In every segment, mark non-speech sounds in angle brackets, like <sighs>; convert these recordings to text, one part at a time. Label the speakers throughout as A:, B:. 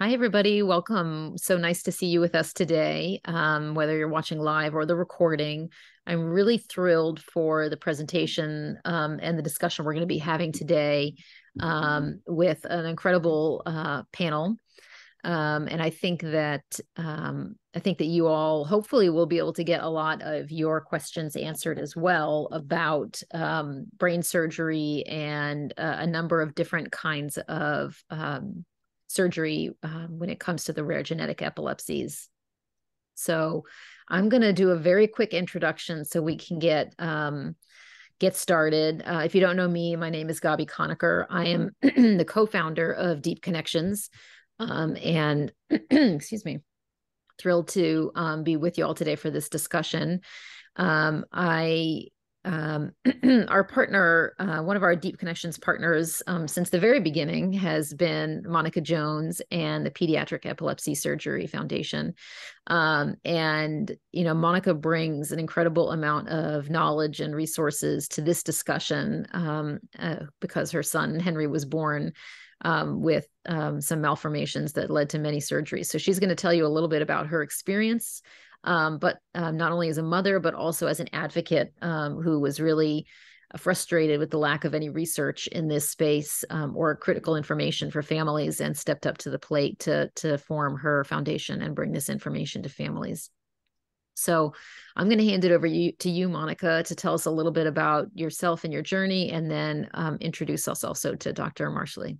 A: Hi, everybody. Welcome. So nice to see you with us today, um, whether you're watching live or the recording. I'm really thrilled for the presentation um, and the discussion we're going to be having today um, with an incredible uh, panel. Um, and I think that um, I think that you all hopefully will be able to get a lot of your questions answered as well about um, brain surgery and uh, a number of different kinds of surgery um, when it comes to the rare genetic epilepsies. So I'm going to do a very quick introduction so we can get um, get started. Uh, if you don't know me, my name is Gabi Conecker. I am <clears throat> the co-founder of Deep Connections, um, and <clears throat> excuse me, thrilled to um, be with you all today for this discussion. Um, I um, <clears throat> our partner, uh, one of our Deep Connections partners um, since the very beginning has been Monika Jones and the Pediatric Epilepsy Surgery Foundation. Um, and, you know, Monika brings an incredible amount of knowledge and resources to this discussion um, uh, because her son Henry was born um, with um, some malformations that led to many surgeries. So she's going to tell you a little bit about her experience um, but um, not only as a mother, but also as an advocate um, who was really uh, frustrated with the lack of any research in this space um, or critical information for families and stepped up to the plate to, to form her foundation and bring this information to families. So I'm going to hand it over you, to you, Monika, to tell us a little bit about yourself and your journey, and then um, introduce us also to Dr. Marashly.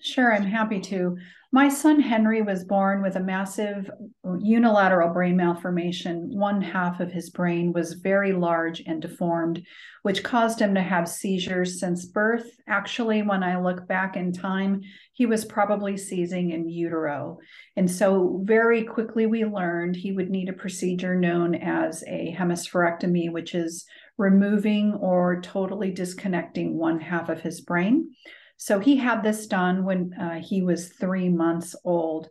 B: Sure, I'm happy to. My son Henry was born with a massive unilateral brain malformation. One half of his brain was very large and deformed, which caused him to have seizures since birth. Actually, when I look back in time, he was probably seizing in utero. And so, very quickly, we learned he would need a procedure known as a hemispherectomy, which is removing or totally disconnecting one half of his brain. So he had this done when uh, he was three months old.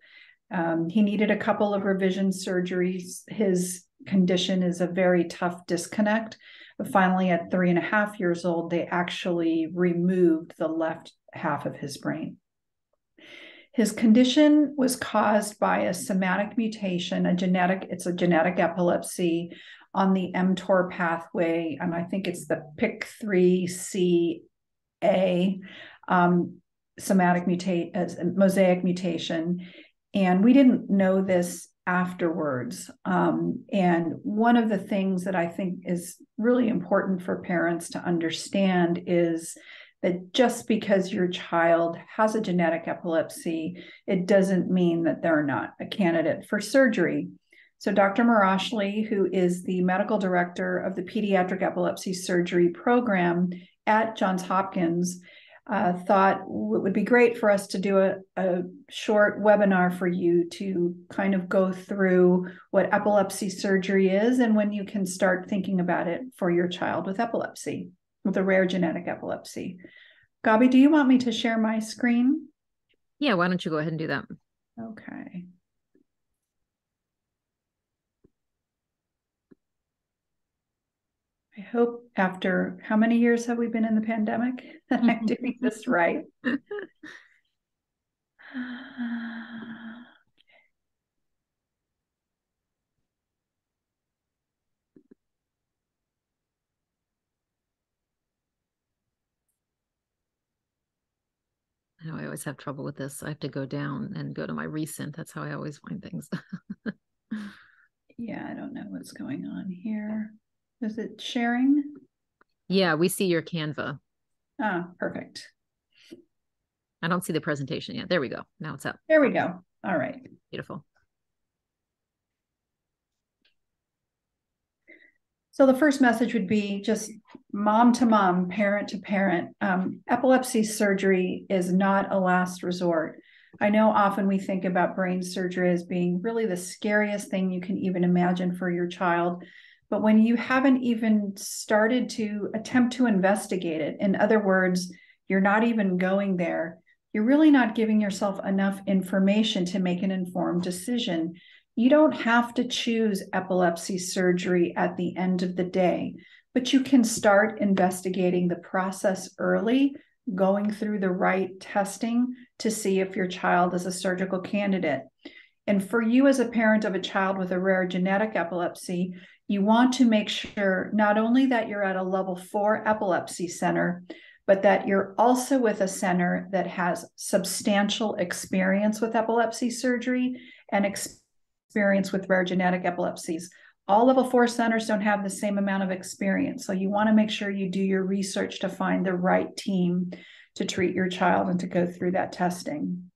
B: Um, he needed a couple of revision surgeries. His condition is a very tough disconnect. But finally, at three and a half years old, they actually removed the left half of his brain. His condition was caused by a somatic mutation, a genetic, it's a genetic epilepsy on the mTOR pathway. And I think it's the PIK3CA um, somatic mutate as mosaic mutation. And we didn't know this afterwards. Um, and one of the things that i think is really important for parents to understand is that just because your child has a genetic epilepsy it doesn't mean that they're not a candidate for surgery. So dr marashly who is the medical director of the pediatric epilepsy surgery program at johns hopkins uh, thought it would be great for us to do a, a short webinar for you to kind of go through what epilepsy surgery is and when you can start thinking about it for your child with epilepsy, with a rare genetic epilepsy. Gabi, do you want me to share my screen?
A: Yeah, why don't you go ahead and do that?
B: Okay. I hope after how many years have we been in the pandemic that I'm doing this right? <sighs>
A: I always have trouble with this. I have to go down and go to my recent. That's how I always find things. <laughs>
B: yeah, I don't know what's going on here. Is it sharing?
A: Yeah, we see your Canva.
B: Ah, perfect.
A: I don't see the presentation yet. There we go. Now it's up.
B: There we go. All right.
A: Beautiful.
B: So the first message would be just mom to mom, parent to parent. Um, epilepsy surgery is not a last resort. I know often we think about brain surgery as being really the scariest thing you can even imagine for your child. But when you haven't even started to attempt to investigate it, in other words, you're not even going there, you're really not giving yourself enough information to make an informed decision. You don't have to choose epilepsy surgery at the end of the day, but you can start investigating the process early going through the right testing to see if your child is a surgical candidate. And for you, as a parent of a child with a rare genetic epilepsy, you want to make sure not only that you're at a level four epilepsy center, but that you're also with a center that has substantial experience with epilepsy surgery and experience with rare genetic epilepsies. All level four centers don't have the same amount of experience. So you want to make sure you do your research to find the right team to treat your child and to go through that testing.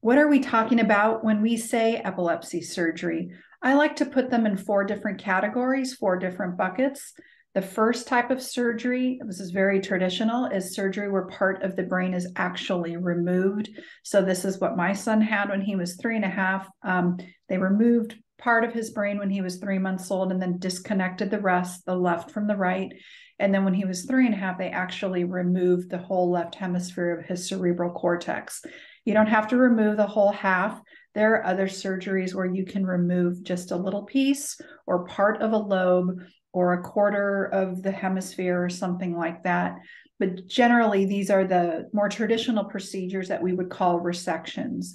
B: What are we talking about when we say epilepsy surgery? I like to put them in four different categories, four different buckets. The first type of surgery, this is very traditional, is surgery where part of the brain is actually removed. So, this is what my son had when he was three and a half. Um, they removed part of his brain when he was three months old and then disconnected the rest, the left from the right. And then when he was three and a half, they actually removed the whole left hemisphere of his cerebral cortex. You don't have to remove the whole half. There are other surgeries where you can remove just a little piece or part of a lobe or a quarter of the hemisphere or something like that. But generally, these are the more traditional procedures that we would call resections.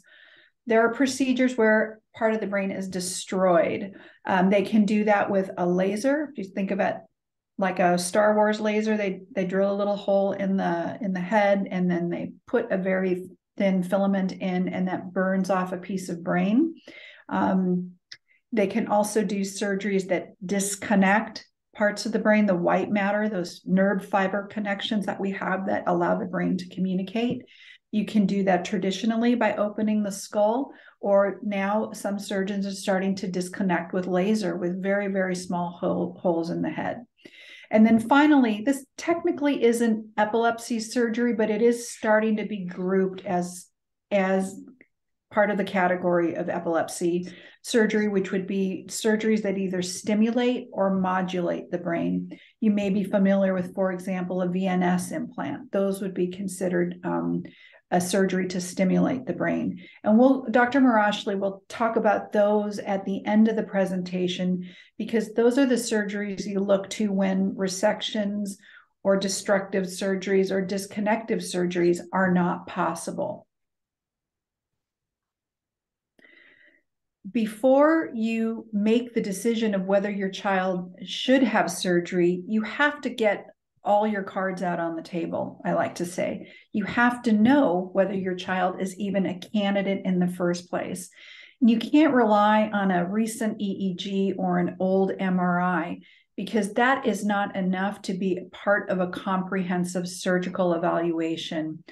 B: There are procedures where part of the brain is destroyed. Um, they can do that with a laser. If you think of it like a Star Wars laser, they they drill a little hole in the in the head and then they put a very thin filament in, and that burns off a piece of brain. Um, they can also do surgeries that disconnect parts of the brain, the white matter, those nerve fiber connections that we have that allow the brain to communicate. You can do that traditionally by opening the skull, or now some surgeons are starting to disconnect with laser with very, very small hole, holes in the head. And then finally, this technically isn't epilepsy surgery, but it is starting to be grouped as, as part of the category of epilepsy surgery, which would be surgeries that either stimulate or modulate the brain. You may be familiar with, for example, a VNS implant. Those would be considered um, a surgery to stimulate the brain. And we'll, Dr. Marashly will talk about those at the end of the presentation because those are the surgeries you look to when resections or destructive surgeries or disconnective surgeries are not possible. Before you make the decision of whether your child should have surgery, you have to get all your cards out on the table, I like to say. You have to know whether your child is even a candidate in the first place. You can't rely on a recent EEG or an old MRI because that is not enough to be part of a comprehensive surgical evaluation.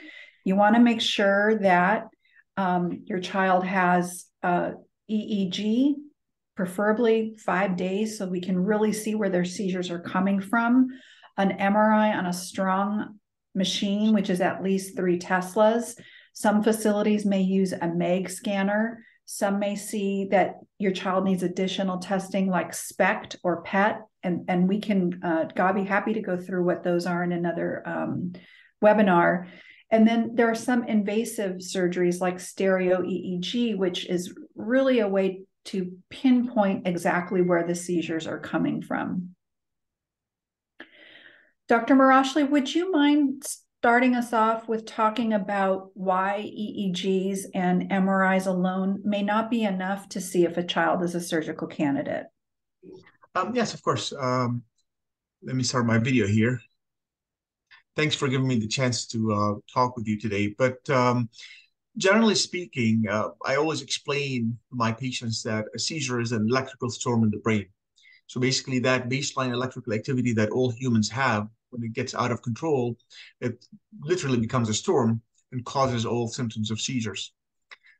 B: You want to make sure that um, your child has a EEG, preferably five days, so we can really see where their seizures are coming from an MRI on a strong machine, which is at least three Teslas. Some facilities may use a MEG scanner. Some may see that your child needs additional testing like SPECT or PET. And, and we can, uh, God be happy to go through what those are in another um, webinar. And then there are some invasive surgeries like stereo EEG, which is really a way to pinpoint exactly where the seizures are coming from. Dr. Marashly, would you mind starting us off with talking about why EEGs and MRIs alone may not be enough to see if a child is a surgical candidate?
C: Um, yes, of course. Um, let me start my video here. Thanks for giving me the chance to uh, talk with you today. But um, generally speaking, uh, I always explain to my patients that a seizure is an electrical storm in the brain. So basically, that baseline electrical activity that all humans have when it gets out of control, it literally becomes a storm and causes all symptoms of seizures.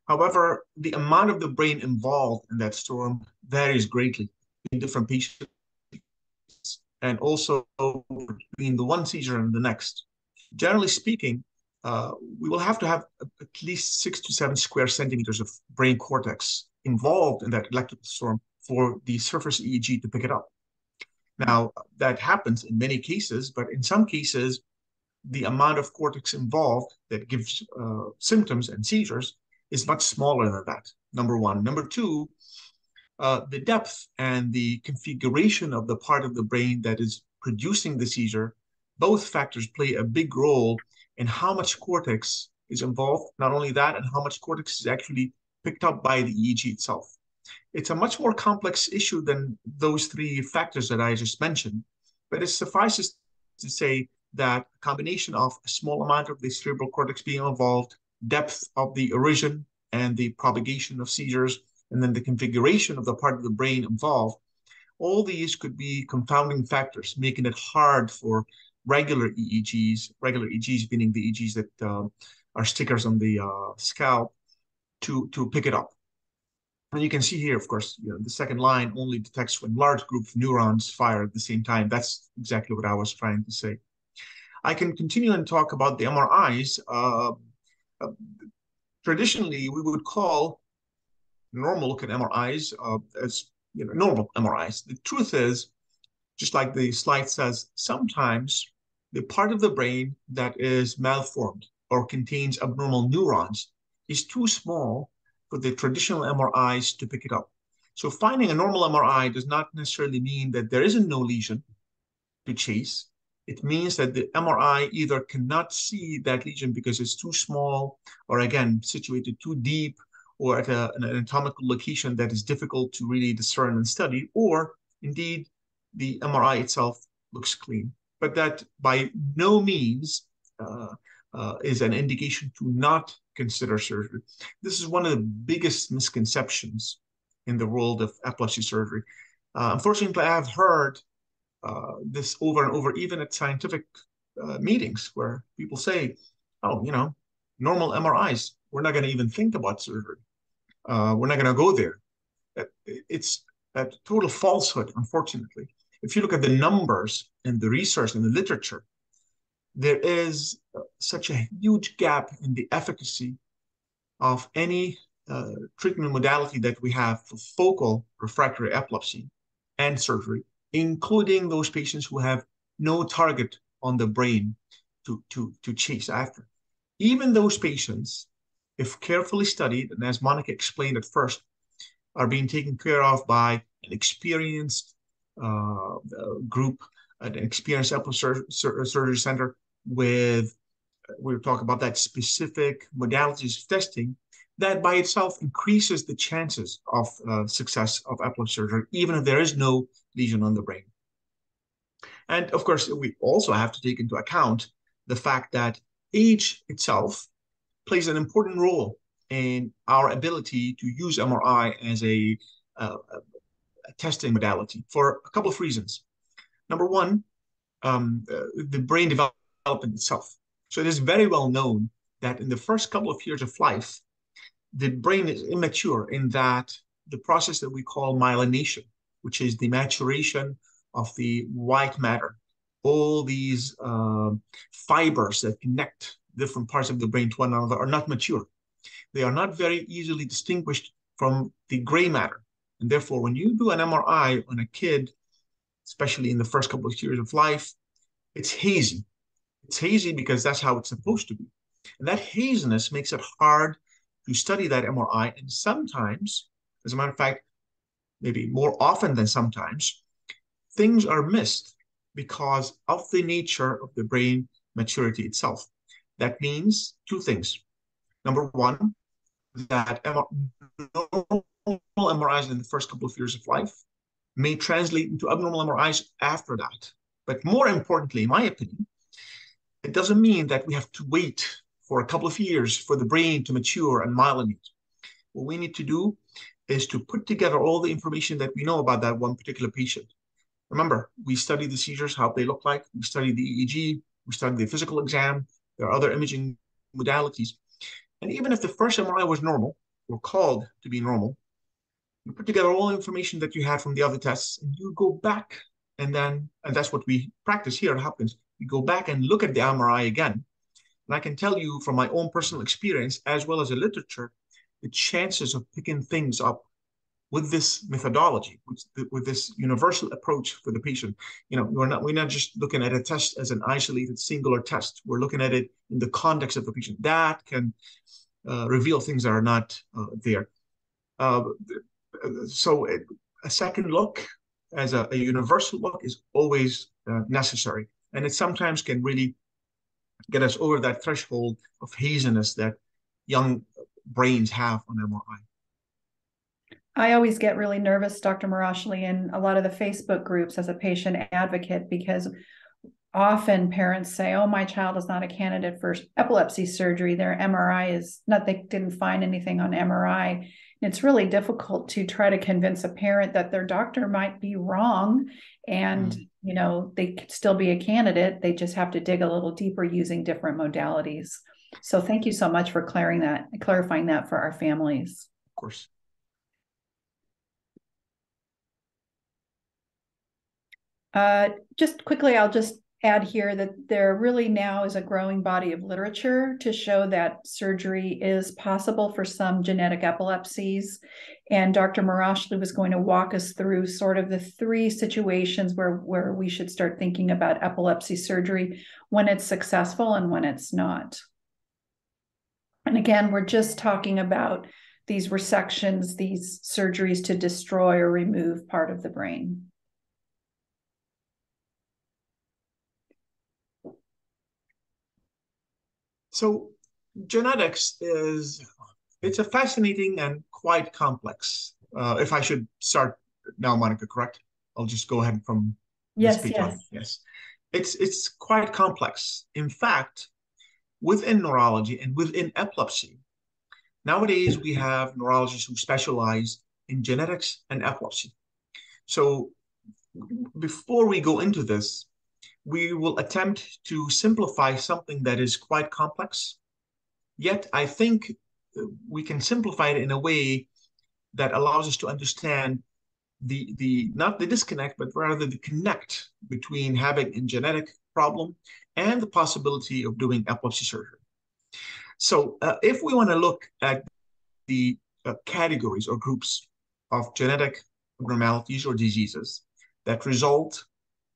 C: However, the amount of the brain involved in that storm varies greatly in different patients and also between the one seizure and the next. Generally speaking, uh, we will have to have at least six to seven square centimeters of brain cortex involved in that electrical storm for the surface EEG to pick it up. Now, that happens in many cases, but in some cases, the amount of cortex involved that gives uh, symptoms and seizures is much smaller than that, number one. Number two, uh, the depth and the configuration of the part of the brain that is producing the seizure both factors play a big role in how much cortex is involved. Not only that, and how much cortex is actually picked up by the EEG itself. It's a much more complex issue than those three factors that I just mentioned, but it suffices to say that a combination of a small amount of the cerebral cortex being involved, depth of the erosion and the propagation of seizures, and then the configuration of the part of the brain involved, all these could be confounding factors, making it hard for regular EEGs, regular EEGs meaning the EEGs that uh, are stickers on the uh, scalp, to, to pick it up. And you can see here, of course, you know, the second line only detects when large group of neurons fire at the same time. That's exactly what I was trying to say. I can continue and talk about the MRIs. Uh, uh, traditionally, we would call normal look at MRIs uh, as you know normal MRIs. The truth is, just like the slide says, sometimes the part of the brain that is malformed or contains abnormal neurons is too small for the traditional MRIs to pick it up. So finding a normal MRI does not necessarily mean that there isn't no lesion to chase. It means that the MRI either cannot see that lesion because it's too small, or again, situated too deep, or at a, an anatomical location that is difficult to really discern and study, or indeed the MRI itself looks clean. But that by no means uh, uh, is an indication to not consider surgery. This is one of the biggest misconceptions in the world of epilepsy surgery. Uh, unfortunately, I have heard uh, this over and over, even at scientific uh, meetings, where people say, "Oh, you know, normal MRIs, we're not going to even think about surgery. Uh, we're not going to go there." It's a total falsehood, unfortunately. If you look at the numbers and the research and the literature, there is such a huge gap in the efficacy of any uh, treatment modality that we have for focal refractory epilepsy and surgery, including those patients who have no target on the brain to, to, to chase after. Even those patients, if carefully studied, and as Monika explained at first, are being taken care of by an experienced uh, group, an experienced epilepsy surgery center with, we were talking about that specific modalities of testing, that by itself increases the chances of uh, success of epilepsy surgery, even if there is no lesion on the brain. And of course, we also have to take into account the fact that age itself plays an important role in our ability to use MRI as a, uh, a testing modality for a couple of reasons. Number one, um, uh, the brain development development itself. So it is very well known that in the first couple of years of life, the brain is immature in that the process that we call myelination, which is the maturation of the white matter, all these uh, fibers that connect different parts of the brain to one another are not mature. They are not very easily distinguished from the gray matter. And therefore, when you do an MRI on a kid, especially in the first couple of years of life, it's hazy. It's hazy because that's how it's supposed to be. And that haziness makes it hard to study that MRI. And sometimes, as a matter of fact, maybe more often than sometimes, things are missed because of the nature of the brain maturity itself. That means two things. Number one, that normal MRIs in the first couple of years of life may translate into abnormal MRIs after that. But more importantly, in my opinion, it doesn't mean that we have to wait for a couple of years for the brain to mature and myelinate. What we need to do is to put together all the information that we know about that one particular patient. Remember, we study the seizures, how they look like. We study the EEG. We study the physical exam. There are other imaging modalities. And even if the first MRI was normal, or called to be normal, you put together all the information that you had from the other tests, and you go back, and then, and that's what we practice here at Hopkins go back and look at the MRI again. And I can tell you from my own personal experience, as well as the literature, the chances of picking things up with this methodology, with, this universal approach for the patient. You know, we're not we're not just looking at a test as an isolated singular test. We're looking at it in the context of the patient. That can uh, reveal things that are not uh, there. Uh, so a second look as a, a, universal look is always uh, necessary And it sometimes can really get us over that threshold of haziness that young brains have on MRI.
B: I always get really nervous, Dr. Marashly, in a lot of the Facebook groups as a patient advocate because often parents say, "Oh, my child is not a candidate for epilepsy surgery. Their MRI is not. They didn't find anything on MRI." It's really difficult to try to convince a parent that their doctor might be wrong, and mm. you know they could still be a candidate. They just have to dig a little deeper using different modalities. So, thank you so much for clarifying that, clarifying that for our families.
C: Of course.
B: Uh, just quickly, I'll just add here that there really now is a growing body of literature to show that surgery is possible for some genetic epilepsies. And Dr. Marashly was going to walk us through sort of the three situations where, where we should start thinking about epilepsy surgery when it's successful and when it's not. And again, we're just talking about these resections, these surgeries to destroy or remove part of the brain.
C: So genetics is it's a fascinating and quite complex. Uh, if I should start now, Monika, correct? I'll just go ahead from
B: yes, yes,
C: yes. It's it's quite complex. In fact, within neurology and within epilepsy, nowadays we have neurologists who specialize in genetics and epilepsy. So before we go into this, we will attempt to simplify something that is quite complex. Yet I think we can simplify it in a way that allows us to understand the the not the disconnect, but rather the connect between having a genetic problem and the possibility of doing epilepsy surgery. So uh, if we want to look at the uh, categories or groups of genetic abnormalities or diseases that result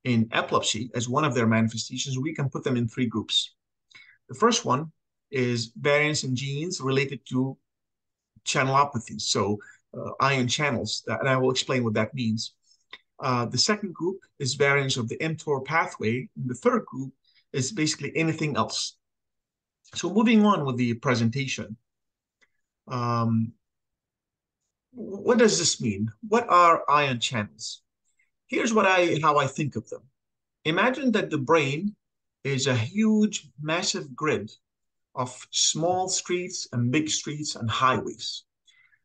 C: in epilepsy as one of their manifestations, we can put them in three groups. The first one is variants in genes related to channelopathies, so uh, ion channels, and I will explain what that means. Uh, the second group is variants of the mTOR pathway, and the third group is basically anything else. So moving on with the presentation, um, what does this mean? What are ion channels? Here's what I how I think of them. Imagine that the brain is a huge, massive grid of small streets and big streets and highways,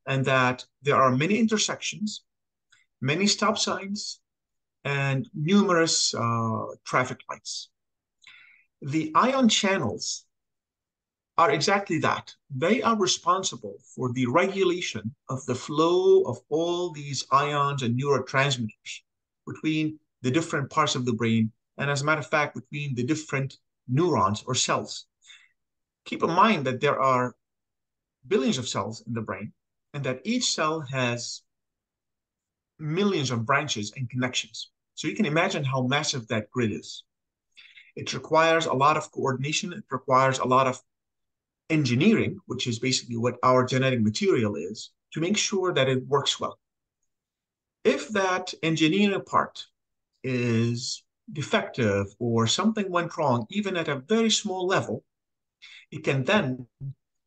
C: and that there are many intersections, many stop signs, and numerous uh, traffic lights. The ion channels are exactly that. They are responsible for the regulation of the flow of all these ions and neurotransmitters between the different parts of the brain, and as a matter of fact, between the different neurons or cells. Keep in mind that there are billions of cells in the brain, and that each cell has millions of branches and connections. So you can imagine how massive that grid is. It requires a lot of coordination. It requires a lot of engineering, which is basically what our genetic material is, to make sure that it works well. If that engineering part is defective or something went wrong, even at a very small level, it can then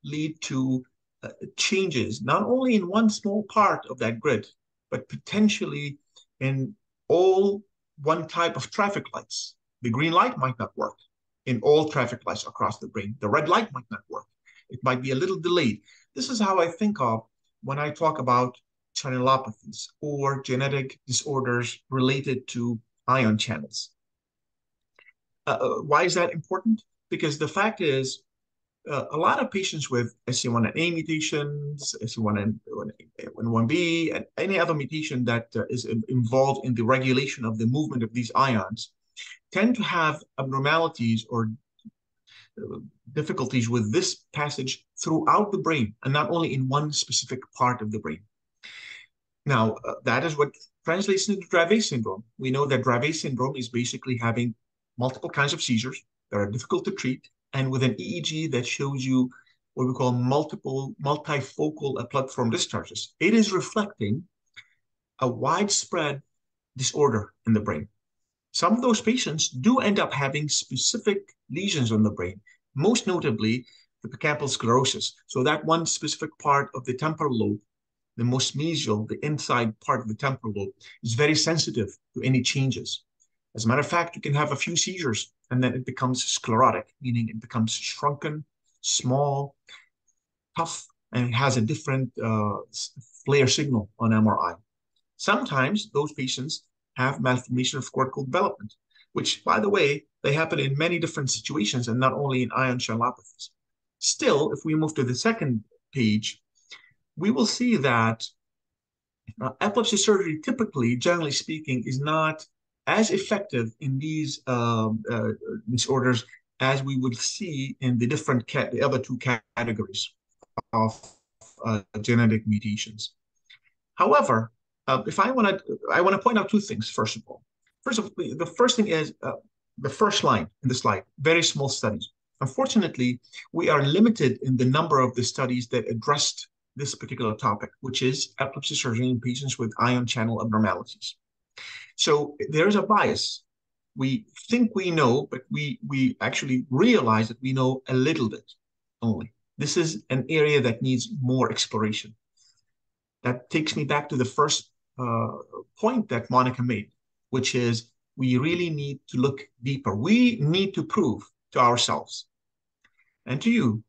C: lead to uh, changes, not only in one small part of that grid, but potentially in all one type of traffic lights. The green light might not work in all traffic lights across the brain. The red light might not work. It might be a little delayed. This is how I think of when I talk about channelopathies or genetic disorders related to ion channels. Uh, uh why is that important? Because the fact is, uh, a lot of patients with SCN1A mutations, SCN1B, and any other mutation that uh, is involved in the regulation of the movement of these ions tend to have abnormalities or uh, difficulties with this passage throughout the brain and not only in one specific part of the brain. Now, uh, that is what translates into Dravet syndrome. We know that Dravet syndrome is basically having multiple kinds of seizures that are difficult to treat, and with an EEG that shows you what we call multiple multifocal epileptiform discharges. It is reflecting a widespread disorder in the brain. some of those patients do end up having specific lesions on the brain, most notably the hippocampal sclerosis. So that one specific part of the temporal lobe, the most mesial, the inside part of the temporal lobe, is very sensitive to any changes. As a matter of fact, you can have a few seizures and then it becomes sclerotic, meaning it becomes shrunken, small, tough, and it has a different uh, FLAIR signal on MRI. Sometimes those patients have malformation of cortical development, which, by the way, they happen in many different situations and not only in ion channelopathies. Still, if we move to the second page, we will see that uh, epilepsy surgery typically, generally speaking, is not as effective in these um, uh, disorders as we would see in the different the other two categories of uh, genetic mutations. However, uh, if I want to, I want to point out two things. First of all, first of the first thing is uh, the first line in the slide: very small studies. Unfortunately, we are limited in the number of the studies that addressed this particular topic, which is epilepsy surgery in patients with ion channel abnormalities. So there's a bias. We think we know, but we we actually realize that we know a little bit only. This is an area that needs more exploration. That takes me back to the first uh, point that Monika made, which is we really need to look deeper. We need to prove to ourselves and to you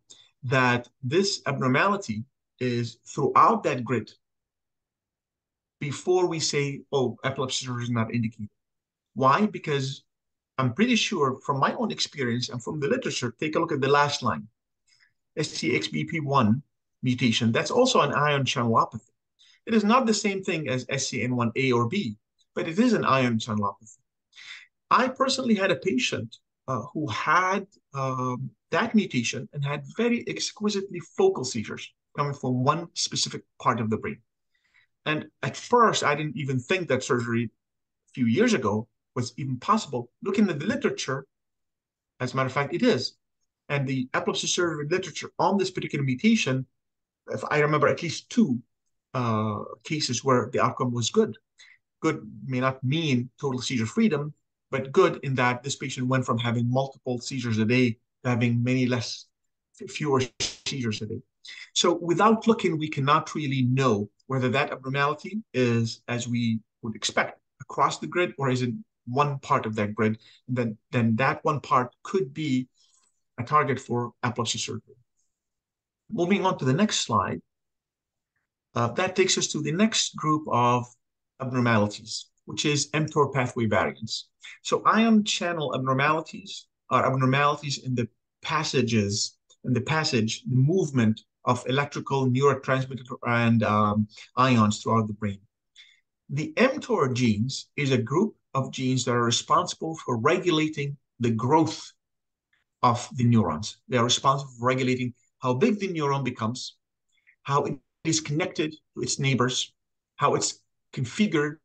C: that this abnormality is throughout that grid before we say, oh, epilepsy is not indicated. Why? Because I'm pretty sure from my own experience and from the literature, take a look at the last line. STXBP1 mutation, that's also an ion channelopathy. It is not the same thing as SCN1A or B, but it is an ion channelopathy. I personally had a patient uh, who had um, that mutation and had very exquisitely focal seizures coming from one specific part of the brain. And at first, I didn't even think that surgery a few years ago was even possible. Looking at the literature, as a matter of fact, it is. And the epilepsy surgery literature on this particular mutation, if I remember at least two uh, cases where the outcome was good. Good may not mean total seizure freedom, but good in that this patient went from having multiple seizures a day to having many less, fewer seizures a day. So without looking, we cannot really know whether that abnormality is as we would expect across the grid or is it one part of that grid. Then, then that one part could be a target for epilepsy surgery. Moving on to the next slide, uh, that takes us to the next group of abnormalities, which is mTOR pathway variants. So ion channel abnormalities are abnormalities in the passages, in the passage, the movement of electrical neurotransmitter and um, ions throughout the brain. The mTOR genes is a group of genes that are responsible for regulating the growth of the neurons. They are responsible for regulating how big the neuron becomes, how it is connected to its neighbors, how it's configured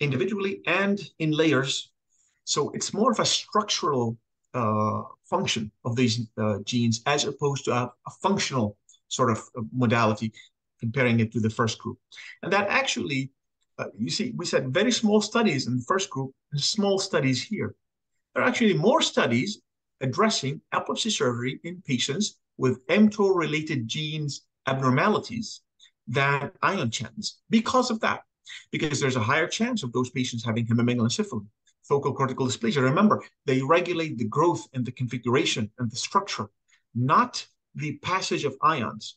C: individually and in layers. So it's more of a structural uh, function of these uh, genes as opposed to a, a functional sort of uh, modality, comparing it to the first group. And that actually, uh, you see, we said very small studies in the first group, and small studies here. There are actually more studies addressing epilepsy surgery in patients with mTOR-related genes abnormalities than ion channels because of that. Because there's a higher chance of those patients having hemimegalencephaly, focal cortical dysplasia. Remember, they regulate the growth and the configuration and the structure, not the passage of ions.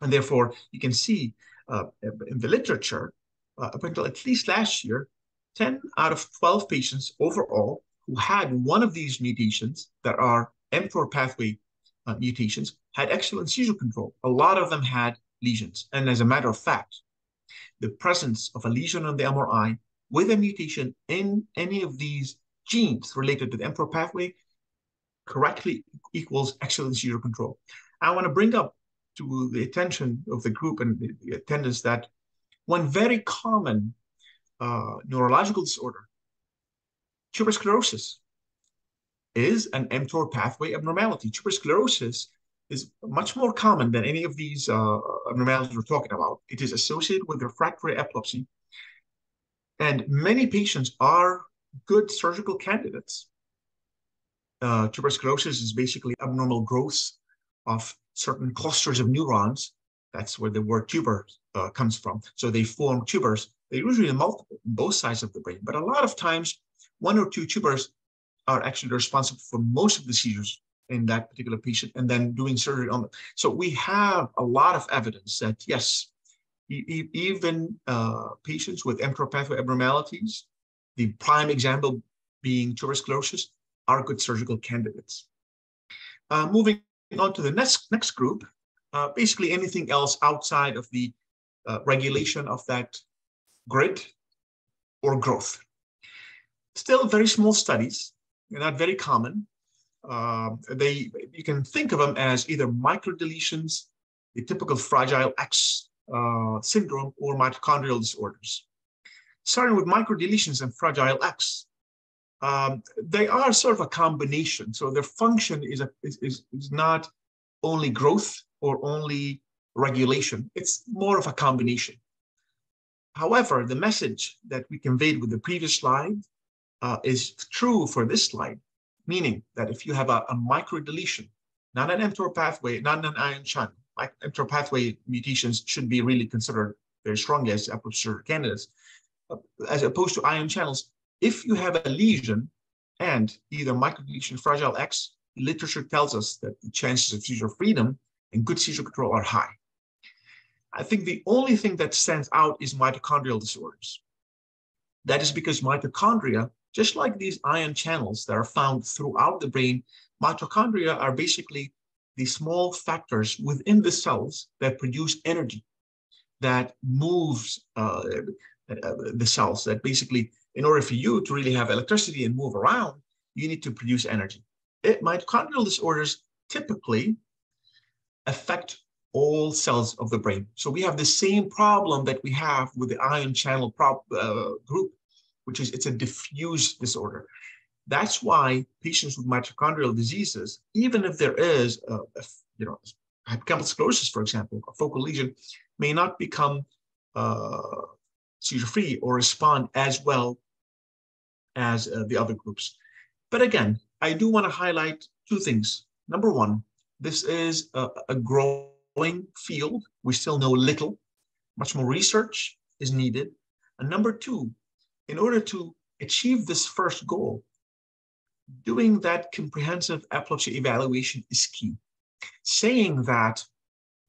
C: And therefore, you can see uh, in the literature, uh, up until at least last year, 10 out of 12 patients overall who had one of these mutations that are mTOR pathway uh, mutations had excellent seizure control. A lot of them had lesions. And as a matter of fact, the presence of a lesion on the MRI with a mutation in any of these genes related to the mTOR pathway correctly equals excellent seizure control. I want to bring up to the attention of the group and the attendance that one very common uh, neurological disorder, tuberous sclerosis, is an mTOR pathway abnormality. Tuberous sclerosis is much more common than any of these uh, abnormalities we're talking about. It is associated with refractory epilepsy. And many patients are good surgical candidates. Uh, tuberous sclerosis is basically abnormal growth of certain clusters of neurons. That's where the word tuber uh, comes from. So they form tubers. They're usually multiple, both sides of the brain, but a lot of times one or two tubers are actually responsible for most of the seizures in that particular patient and then doing surgery on them. So we have a lot of evidence that yes, e even uh, patients with pathway abnormalities, the prime example being tuberous sclerosis, are good surgical candidates. Uh, moving on to the next, next group, uh, basically anything else outside of the uh, regulation of that grid or growth. Still very small studies, they're not very common. Uh, they You can think of them as either microdeletions, the typical fragile X uh, syndrome, or mitochondrial disorders. Starting with microdeletions and fragile X, um, they are sort of a combination. So their function is, a, is, is, not only growth or only regulation, it's more of a combination. However, the message that we conveyed with the previous slide uh, is true for this slide, meaning that if you have a, a microdeletion, not an mTOR pathway, not an ion channel, like mTOR pathway mutations should be really considered very strongly as epilepsy candidates, uh, as opposed to ion channels. If you have a lesion and either microdeletion fragile X, literature tells us that the chances of seizure freedom and good seizure control are high. I think the only thing that stands out is mitochondrial disorders. That is because mitochondria, just like these ion channels that are found throughout the brain, mitochondria are basically the small factors within the cells that produce energy, that moves uh, uh, the cells, that basically, in order for you to really have electricity and move around, you need to produce energy. It, mitochondrial disorders typically affect all cells of the brain. So we have the same problem that we have with the ion channel prop, uh, group, which is it's a diffuse disorder. That's why patients with mitochondrial diseases, even if there is a, a you know hippocampal sclerosis, for example, a focal lesion, may not become uh, seizure-free or respond as well as uh, the other groups. But again, I do want to highlight two things. Number one, this is a, a growing field. We still know little. Much more research is needed. And number two, in order to achieve this first goal, doing that comprehensive epilepsy evaluation is key. Saying that,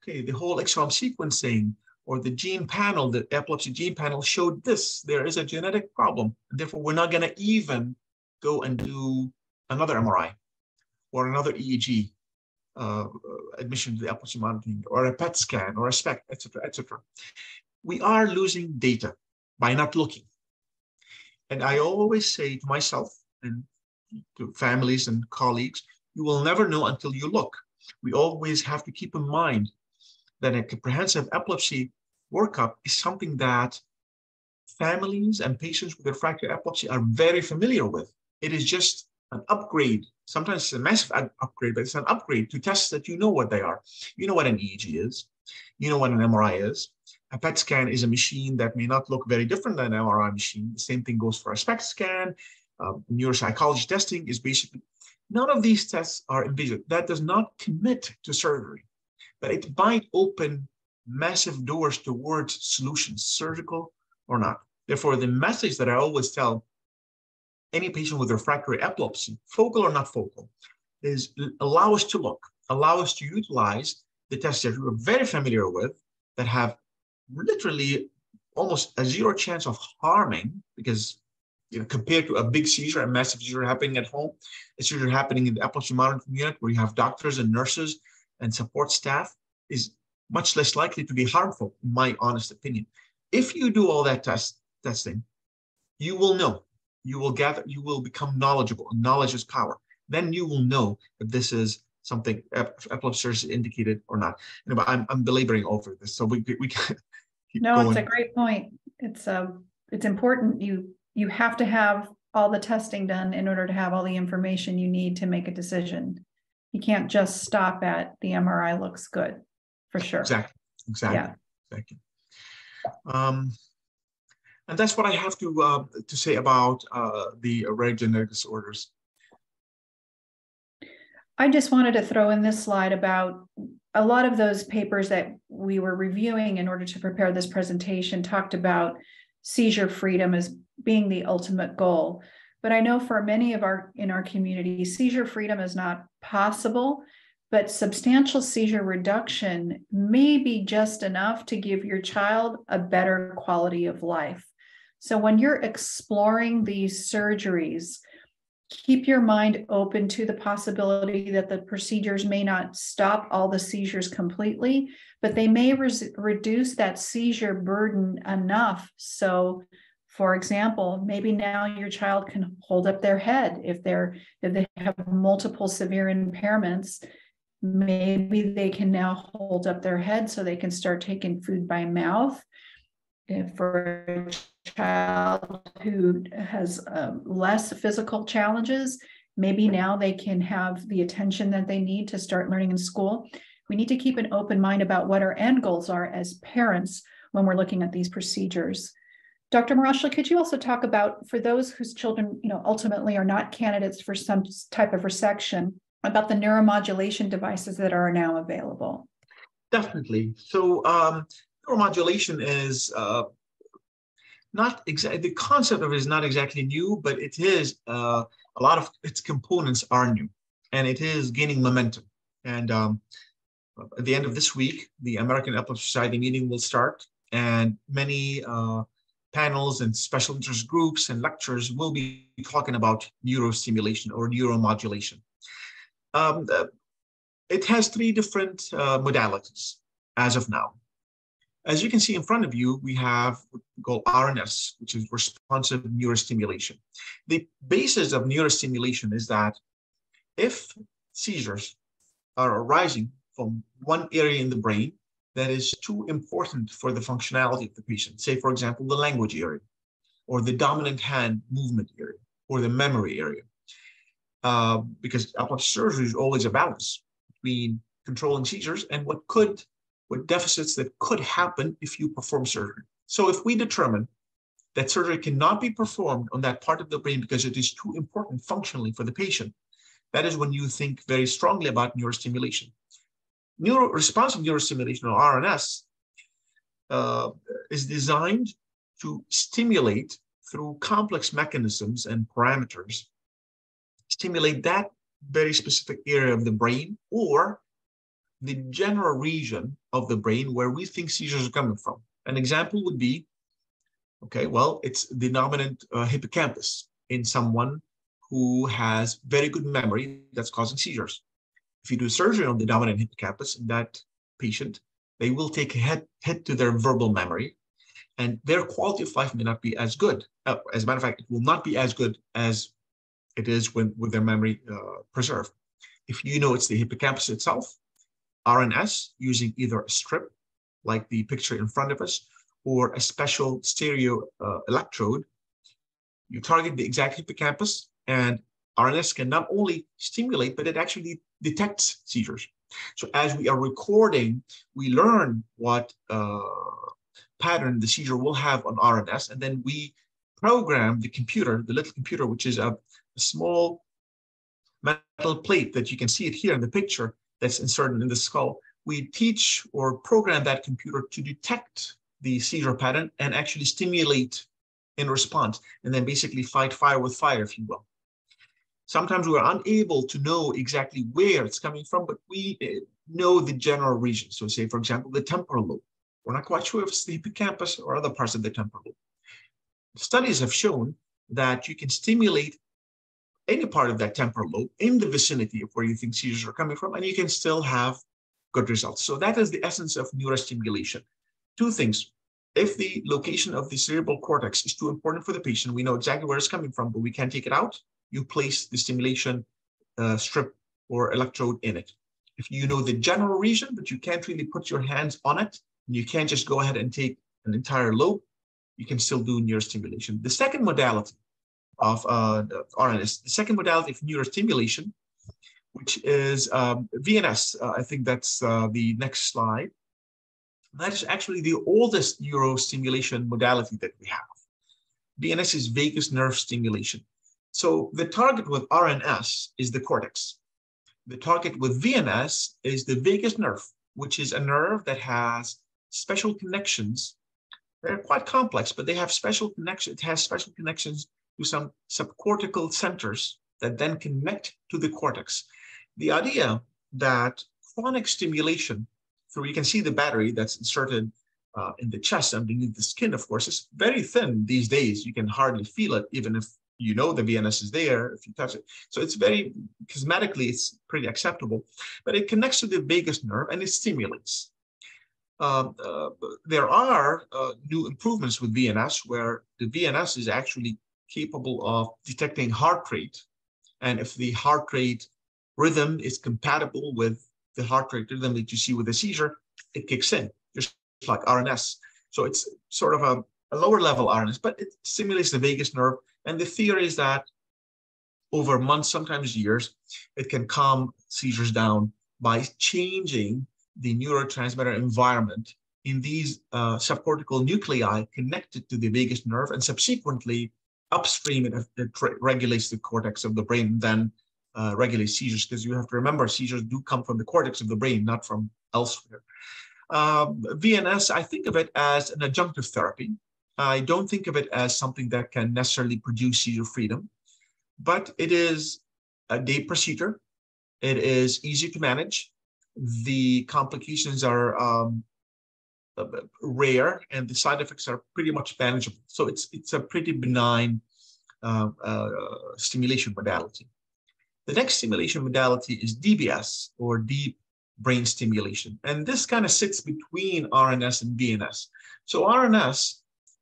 C: okay, the whole exome sequencing or the gene panel, the epilepsy gene panel showed this, there is a genetic problem. Therefore, we're not going to even go and do another MRI or another EEG uh, admission to the epilepsy monitoring or a PET scan or a SPECT, etc., etc. We are losing data by not looking. And I always say to myself and to families and colleagues, you will never know until you look. We always have to keep in mind that a comprehensive epilepsy workup is something that families and patients with refractory epilepsy are very familiar with. It is just an upgrade. Sometimes it's a massive upgrade, but it's an upgrade to tests that you know what they are. You know what an EEG is. You know what an MRI is. A PET scan is a machine that may not look very different than an MRI machine. The same thing goes for a SPECT scan. Um, neuropsychology testing is basically, none of these tests are invasive. That does not commit to surgery, but it might open massive doors towards solutions, surgical or not. Therefore, the message that I always tell any patient with refractory epilepsy, focal or not focal, is allow us to look, allow us to utilize the tests that we're very familiar with that have literally almost a zero chance of harming because you know, compared to a big seizure, a massive seizure happening at home, a seizure happening in the epilepsy monitoring unit where you have doctors and nurses and support staff is much less likely to be harmful, in my honest opinion. If you do all that test testing, you will know you will gather, you will become knowledgeable. Knowledge is power. Then you will know if this is something epilepsy is indicated or not. Anyway, I'm, I'm belaboring over this, so we we can <laughs>
B: keep no, going. it's a great point. It's uh, it's important. You you have to have all the testing done in order to have all the information you need to make a decision. You can't just stop at the MRI looks good, for sure.
C: Exactly. Exactly. Yeah. Exactly. Um, And that's what I have to, uh, to say about uh, the rare genetic disorders.
B: I just wanted to throw in this slide about a lot of those papers that we were reviewing in order to prepare this presentation talked about seizure freedom as being the ultimate goal. But I know for many of our in our community, seizure freedom is not possible, but substantial seizure reduction may be just enough to give your child a better quality of life. So when you're exploring these surgeries, keep your mind open to the possibility that the procedures may not stop all the seizures completely, but they may res- reduce that seizure burden enough. So, for example, maybe now your child can hold up their head if they're if they have multiple severe impairments. Maybe they can now hold up their head so they can start taking food by mouth. If for a child who has um, less physical challenges, maybe now they can have the attention that they need to start learning in school. We need to keep an open mind about what our end goals are as parents when we're looking at these procedures. Dr. Marashly, could you also talk about for those whose children, you know, ultimately are not candidates for some type of resection, about the neuromodulation devices that are now available?
C: Definitely. So um, neuromodulation is uh, not exactly the concept of it is not exactly new, but it is uh, a lot of its components are new, and it is gaining momentum. And um, at the end of this week, the American Epilepsy Society meeting will start, and many uh, panels and special interest groups and lectures will be talking about neurostimulation or neuromodulation. Um, it has three different uh, modalities as of now. As you can see in front of you, we have what we call RNS, which is responsive neurostimulation. The basis of neurostimulation is that if seizures are arising from one area in the brain that is too important for the functionality of the patient, say, for example, the language area, or the dominant hand movement area, or the memory area, uh, because epilepsy surgery is always a balance between controlling seizures and what could with deficits that could happen if you perform surgery. So if we determine that surgery cannot be performed on that part of the brain because it is too important functionally for the patient, that is when you think very strongly about neurostimulation. Neuro responsive neurostimulation, or RNS, uh, is designed to stimulate through complex mechanisms and parameters, stimulate that very specific area of the brain or the general region of the brain where we think seizures are coming from. An example would be, okay, well, it's the dominant uh, hippocampus in someone who has very good memory that's causing seizures. If you do surgery on the dominant hippocampus in that patient, they will take a hit, hit to their verbal memory and their quality of life may not be as good. Uh, as a matter of fact, it will not be as good as it is when with their memory uh, preserved. If you know it's the hippocampus itself, RNS using either a strip, like the picture in front of us, or a special stereo uh, electrode. You target the exact hippocampus, and RNS can not only stimulate, but it actually detects seizures. So as we are recording, we learn what uh, pattern the seizure will have on RNS, and then we program the computer, the little computer, which is a, a small metal plate that you can see it here in the picture, that's inserted in the skull, we teach or program that computer to detect the seizure pattern and actually stimulate in response, and then basically fight fire with fire, if you will. Sometimes we're unable to know exactly where it's coming from, but we eh, know the general region. So say, for example, the temporal lobe. We're not quite sure if it's the hippocampus or other parts of the temporal lobe. Studies have shown that you can stimulate any part of that temporal lobe in the vicinity of where you think seizures are coming from, and you can still have good results. So that is the essence of neurostimulation. Two things. If the location of the cerebral cortex is too important for the patient, we know exactly where it's coming from, but we can't take it out, you place the stimulation uh, strip or electrode in it. If you know the general region, but you can't really put your hands on it, and you can't just go ahead and take an entire lobe, you can still do neurostimulation. The second modality of uh, RNS. The second modality of neurostimulation, which is um, VNS, uh, I think that's uh, the next slide. That is actually the oldest neurostimulation modality that we have. VNS is vagus nerve stimulation. So the target with RNS is the cortex. The target with VNS is the vagus nerve, which is a nerve that has special connections. They're quite complex, but they have special connections. It has special connections to some subcortical centers that then connect to the cortex. The idea that chronic stimulation, so you can see the battery that's inserted uh, in the chest underneath the skin, of course, is very thin these days. You can hardly feel it, even if you know the VNS is there if you touch it. So it's very cosmetically, it's pretty acceptable, but it connects to the vagus nerve and it stimulates. Uh, uh, there are uh, new improvements with VNS where the VNS is actually capable of detecting heart rate. And if the heart rate rhythm is compatible with the heart rate rhythm that you see with a seizure, it kicks in, just like RNS. So it's sort of a, a lower level RNS, but it stimulates the vagus nerve. And the theory is that over months, sometimes years, it can calm seizures down by changing the neurotransmitter environment in these uh, subcortical nuclei connected to the vagus nerve and subsequently upstream it, it regulates the cortex of the brain then uh, regulates seizures because you have to remember seizures do come from the cortex of the brain not from elsewhere. Um, vns i think of it as an adjunctive therapy. I don't think of it as something that can necessarily produce seizure freedom but it is a day procedure. It is easy to manage. The complications are um, rare and the side effects are pretty much manageable. So it's it's a pretty benign uh, uh, stimulation modality. The next stimulation modality is DBS or deep brain stimulation. And this kind of sits between RNS and VNS. So RNS,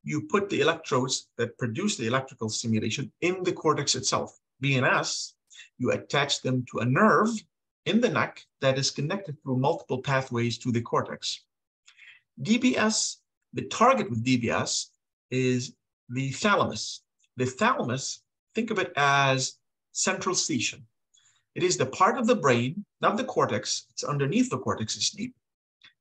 C: you put the electrodes that produce the electrical stimulation in the cortex itself. VNS, you attach them to a nerve in the neck that is connected through multiple pathways to the cortex. DBS, the target with DBS is the thalamus. The thalamus, think of it as central station. It is the part of the brain, not the cortex, it's underneath the cortex, it's deep,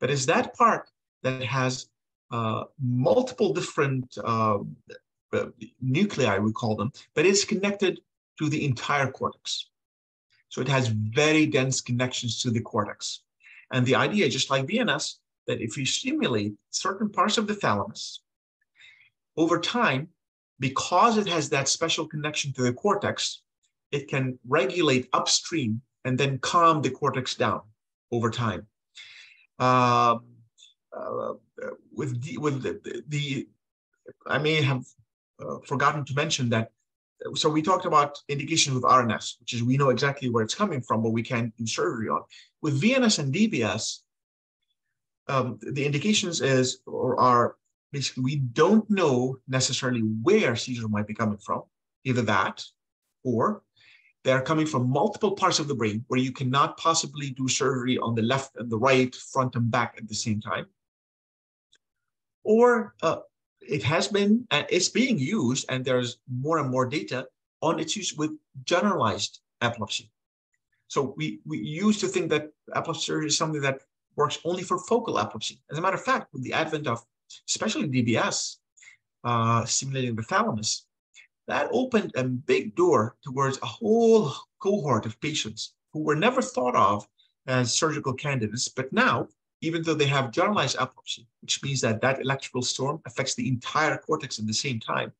C: but it's that part that has uh, multiple different uh, uh nuclei, we call them, but it's connected to the entire cortex. So it has very dense connections to the cortex. And the idea, just like VNS, that if you stimulate certain parts of the thalamus, over time, because it has that special connection to the cortex, it can regulate upstream and then calm the cortex down over time. Uh, uh, with the, with the, the, I may have uh, forgotten to mention that so we talked about indication with RNS, which is we know exactly where it's coming from, but we can't do surgery on. With VNS and DBS, um, the indications is or are basically we don't know necessarily where seizure might be coming from, either that or they're coming from multiple parts of the brain where you cannot possibly do surgery on the left and the right, front and back at the same time. Or uh, it has been, uh, it's being used, and there's more and more data on its use with generalized epilepsy. So we, we used to think that epilepsy is something that works only for focal epilepsy. As a matter of fact, with the advent of especially DBS uh, stimulating the thalamus, that opened a big door towards a whole cohort of patients who were never thought of as surgical candidates, but now even though they have generalized epilepsy, which means that that electrical storm affects the entire cortex at the same time.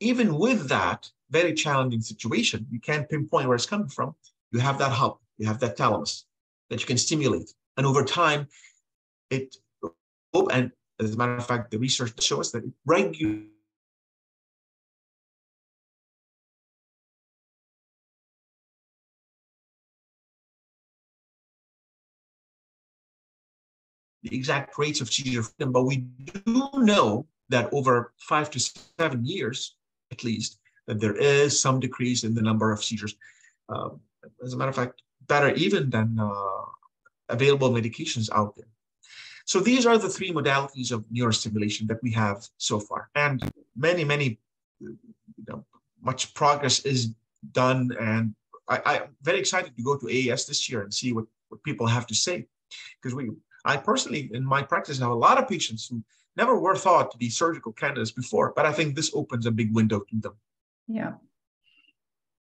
C: Even with that very challenging situation, you can't pinpoint where it's coming from. You have that hub, you have that thalamus that you can stimulate. And over time, it, and as a matter of fact, the research shows that it the exact rates of seizure freedom, but we do know that over five to seven years, at least, that there is some decrease in the number of seizures. Uh, as a matter of fact, better even than uh, available medications out there. So these are the three modalities of neurostimulation that we have so far, and many, many, you know, much progress is done. And I, am very excited to go to AES this year and see what, what people have to say, because we I personally, in my practice, have a lot of patients who never were thought to be surgical candidates before, but I think this opens a big window to them.
B: Yeah.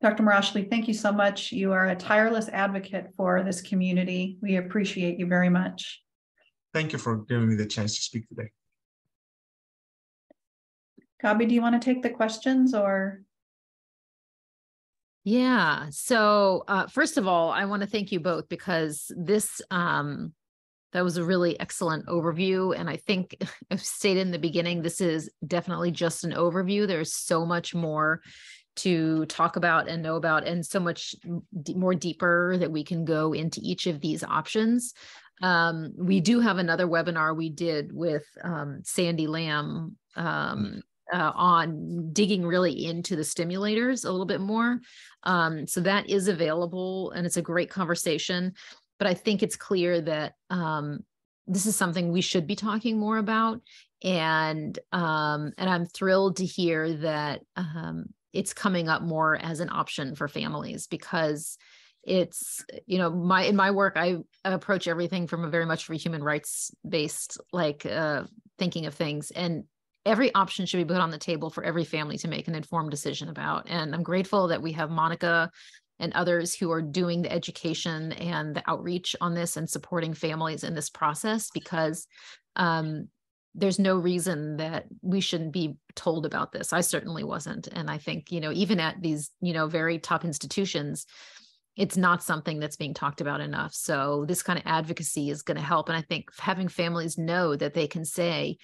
B: Dr. Marashly, thank you so much. You are a tireless advocate for this community. We appreciate you very much.
C: Thank you for giving me the chance to speak today.
B: Gabi, do you want to take the questions or?
A: Yeah. So, uh, first of all, I want to thank you both because this um, that was a really excellent overview. And I think <laughs> I've stated in the beginning, this is definitely just an overview. There's so much more to talk about and know about, and so much more deeper that we can go into each of these options. Um, we do have another webinar we did with um, Sandy Lamb um, uh, on digging really into the stimulators a little bit more. Um, so that is available and it's a great conversation but I think it's clear that um, this is something we should be talking more about. And um, and I'm thrilled to hear that um, it's coming up more as an option for families because it's you know my in my work I approach everything from a very much for human rights based like uh, thinking of things. And every option should be put on the table for every family to make an informed decision about. And i'm grateful that we have Monika and others who are doing the education and the outreach on this and supporting families in this process because um, there's no reason that we shouldn't be told about this. I certainly wasn't. And I think, you know, even at these, you know, very top institutions, it's not something that's being talked about enough. So this kind of advocacy is going to help. And I think having families know that they can say,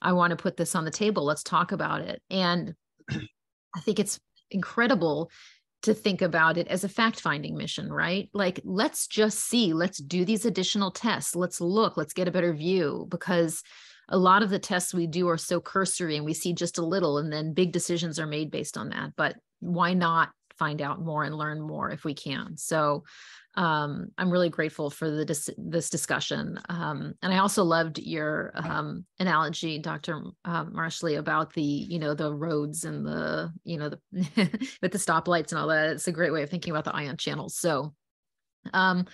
A: I want to put this on the table. Let's talk about it. And I think it's incredible to think about it as a fact finding mission, right? Like, let's just see, let's do these additional tests, let's look, let's get a better view because a lot of the tests we do are so cursory and we see just a little, and then big decisions are made based on that. But why not find out more and learn more if we can? So, um, I'm really grateful for the dis- this discussion. Um, and I also loved your um, analogy, Dr. Uh, Marashly, about the you know the roads and the you know the <laughs> with the stoplights and all that. It's a great way of thinking about the ion channels. So um,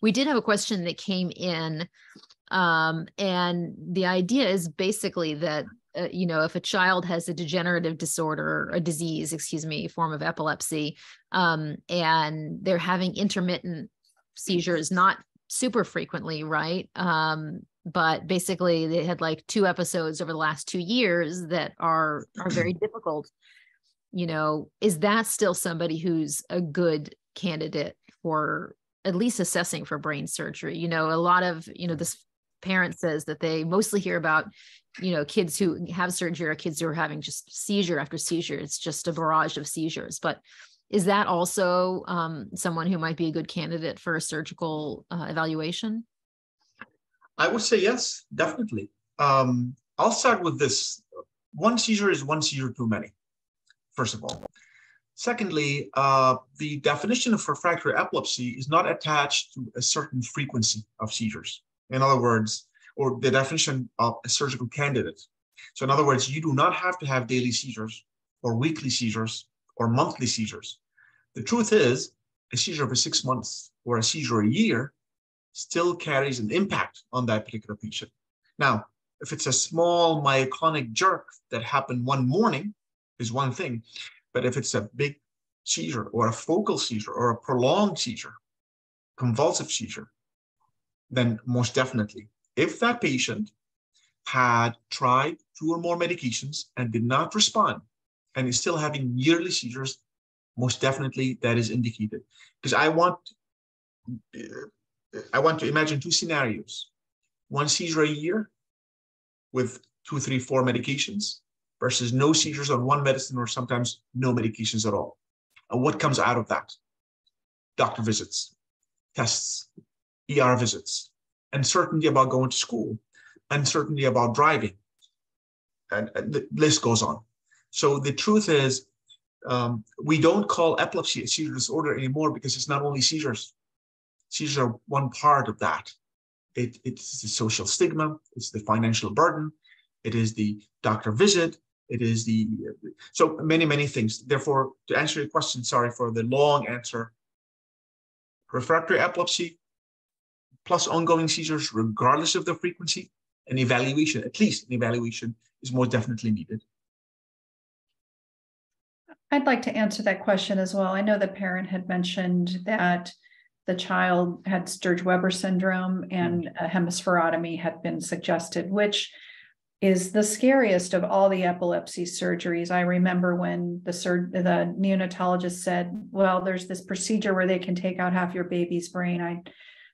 A: we did have a question that came in, um, and the idea is basically that uh, you know, if a child has a degenerative disorder, a disease, excuse me, form of epilepsy, um, and they're having intermittent seizures, not super frequently, right? Um, but basically, they had like two episodes over the last two years that are are very <clears throat> difficult. You know, is that still somebody who's a good candidate for at least assessing for brain surgery? You know, a lot of you know this parent says that they mostly hear about you know kids who have surgery or kids who are having just seizure after seizure. It's just a barrage of seizures. But is that also um, someone who might be a good candidate for a surgical uh, evaluation?
C: I would say yes definitely. Um, i'll start with this. One seizure is one seizure too many first of all. Secondly uh, the definition of refractory epilepsy is not attached to a certain frequency of seizures in other words or the definition of a surgical candidate. So in other words, you do not have to have daily seizures or weekly seizures or monthly seizures. The truth is, a seizure for six months or a seizure a year still carries an impact on that particular patient. Now, if it's a small myoclonic jerk that happened one morning, is one thing. But if it's a big seizure or a focal seizure or a prolonged seizure, convulsive seizure, then most definitely if that patient had tried two or more medications and did not respond and is still having yearly seizures, most definitely that is indicated. Because I want, I want to imagine two scenarios: one seizure a year with two, three, four medications versus no seizures on one medicine or sometimes no medications at all. And what comes out of that? Doctor visits, tests, ER visits, uncertainty about going to school, uncertainty about driving, and, and the list goes on. So the truth is, um, we don't call epilepsy a seizure disorder anymore because it's not only seizures. Seizures are one part of that. It, it's the social stigma, it's the financial burden, it is the doctor visit, it is the so many many things. Therefore, to answer your question, sorry for the long answer. Refractory epilepsy plus ongoing seizures, regardless of the frequency, an evaluation, at least an evaluation, is more definitely needed.
B: I'd like to answer that question as well. I know the parent had mentioned that the child had Sturge-Weber syndrome and hmm. a hemispherotomy had been suggested, which is the scariest of all the epilepsy surgeries. I remember when the sur- the neonatologist said, "Well, there's this procedure where they can take out half your baby's brain." I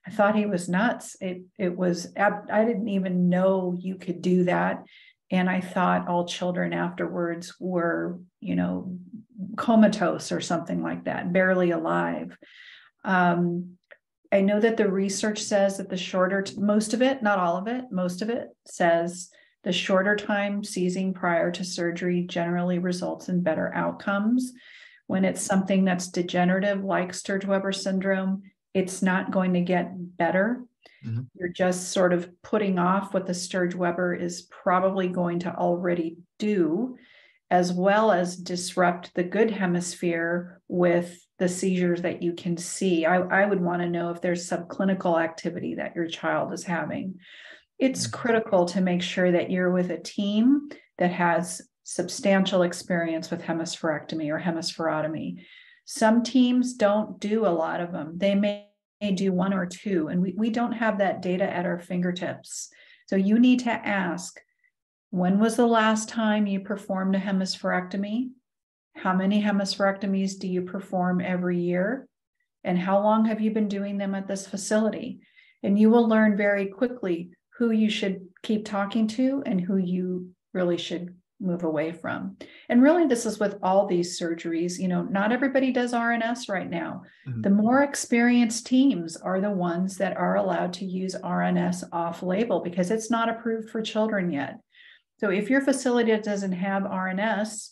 B: I thought he was nuts. It it was I didn't even know you could do that. And I thought all children afterwards were, you know, comatose or something like that, barely alive. Um, I know that the research says that the shorter, most of it, not all of it, most of it says the shorter time seizing prior to surgery generally results in better outcomes. When it's something that's degenerative, like Sturge Weber syndrome, it's not going to get better. Mm-hmm. You're just sort of putting off what the Sturge Weber is probably going to already do, as well as disrupt the good hemisphere with the seizures that you can see. I, I would want to know if there's subclinical activity that your child is having. It's mm-hmm. critical to make sure that you're with a team that has substantial experience with hemispherectomy or hemispherotomy. Some teams don't do a lot of them. They may do one or two, and we, we don't have that data at our fingertips. So you need to ask when was the last time you performed a hemispherectomy? How many hemispherectomies do you perform every year? And how long have you been doing them at this facility? And you will learn very quickly who you should keep talking to and who you really should move away from. And really, this is with all these surgeries. You know, not everybody does RNS right now. Mm-hmm. The more experienced teams are the ones that are allowed to use RNS off label because it's not approved for children yet. So if your facility doesn't have RNS,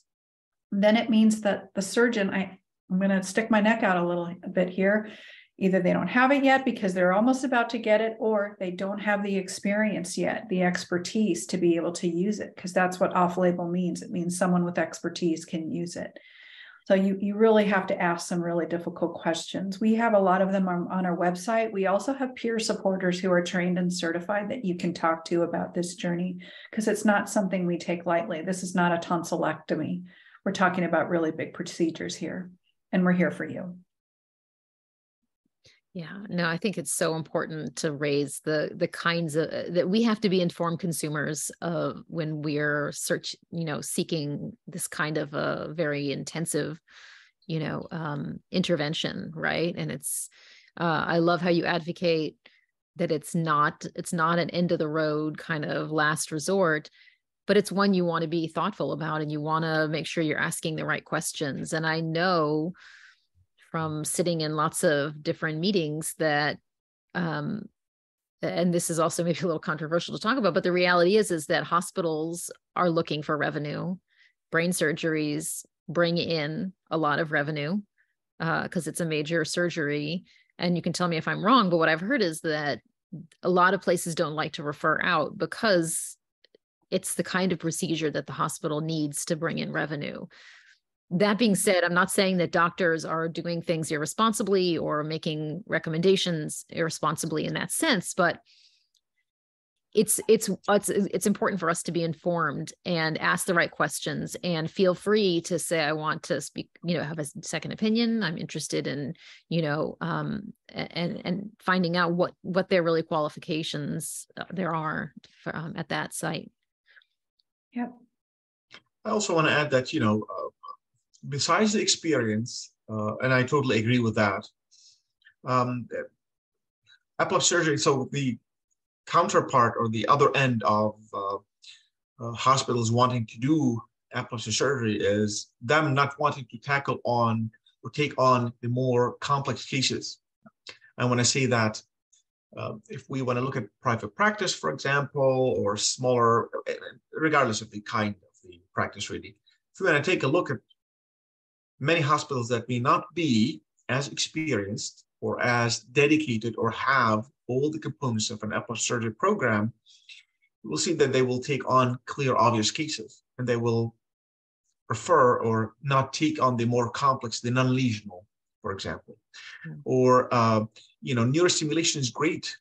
B: then it means that the surgeon, I, I'm going to stick my neck out a little bit here. Either they don't have it yet because they're almost about to get it, or they don't have the experience yet, the expertise to be able to use it, because that's what off label means. It means someone with expertise can use it. So you, you really have to ask some really difficult questions. We have a lot of them on, on our website. We also have peer supporters who are trained and certified that you can talk to about this journey because it's not something we take lightly. This is not a tonsillectomy. We're talking about really big procedures here, and we're here for you.
A: Yeah, no, I think it's so important to raise the the kinds of uh, that we have to be informed consumers of when we're search, you know, seeking this kind of a very intensive, you know, um, intervention, right? And it's, uh, I love how you advocate that it's not it's not an end of the road kind of last resort, but it's one you want to be thoughtful about and you want to make sure you're asking the right questions. And I know from sitting in lots of different meetings that um, and this is also <laughs> maybe a little controversial to talk about but the reality is is that hospitals are looking for revenue. Brain surgeries bring in a lot of revenue because uh, it's a major surgery. And you can tell me if i'm wrong but what i've heard is that a lot of places don't like to refer out because it's the kind of procedure that the hospital needs to bring in revenue that being said, I'm not saying that doctors are doing things irresponsibly or making recommendations irresponsibly in that sense, but it's it's it's it's important for us to be informed and ask the right questions and feel free to say i want to speak you know have a second opinion. I'm interested in you know um and and finding out what what their really qualifications uh, there are for, um, at that site.
B: Yep.
C: I also want to add that you know uh, besides the experience, uh, and I totally agree with that, um, epilepsy surgery, so the counterpart or the other end of uh, uh, hospitals wanting to do epilepsy surgery is them not wanting to tackle on or take on the more complex cases. And when I say that, uh, if we want to look at private practice, for example, or smaller, regardless of the kind of the practice, really, if we want to take a look at many hospitals that may not be as experienced or as dedicated or have all the components of an epilepsy surgery program, we'll see that they will take on clear, obvious cases and they will prefer or not take on the more complex, the non-lesional, for example. Mm. Or, uh, you know, neurostimulation is great,